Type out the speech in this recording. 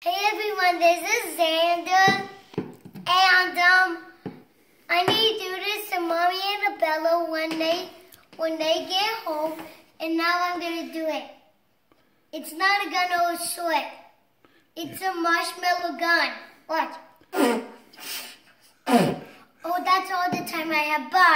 Hey everyone, this is Xander, and um, I need to do this to Mommy and Abella when they when they get home, and now I'm gonna do it. It's not a gun oh, or a sword. It's a marshmallow gun. Watch. oh, that's all the time I have. Bye.